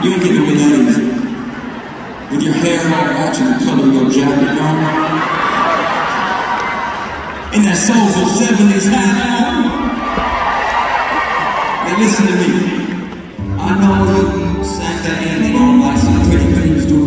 You easy. With your hair not matching the color of your jacket, no? that soulful 70s now. Now listen to me. I know you sang that anthem all like some pretty things do